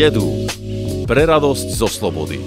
jedú pre radosť zo slobody.